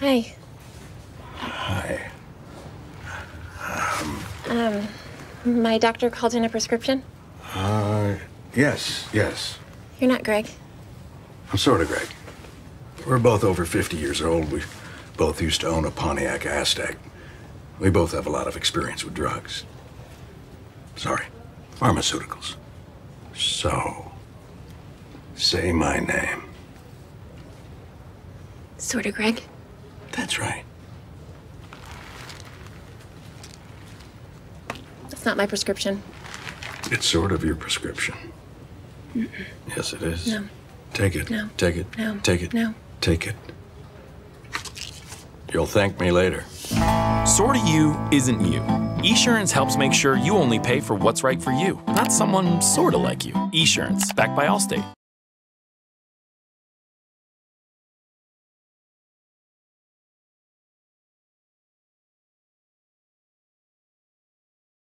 Hi. Hi. Um, um my doctor called in a prescription. Uh, yes, yes. You're not Greg. I'm sort of Greg. We're both over 50 years old. We both used to own a Pontiac Aztek. We both have a lot of experience with drugs. Sorry, pharmaceuticals. So, say my name. Sort of Greg. That's right. That's not my prescription. It's sort of your prescription. Yes, it is. No. Take it. No. Take it. No. Take it. No. Take it. You'll thank me later. Sorta you isn't you. Esurance helps make sure you only pay for what's right for you, not someone sorta like you. Esurance, backed by Allstate.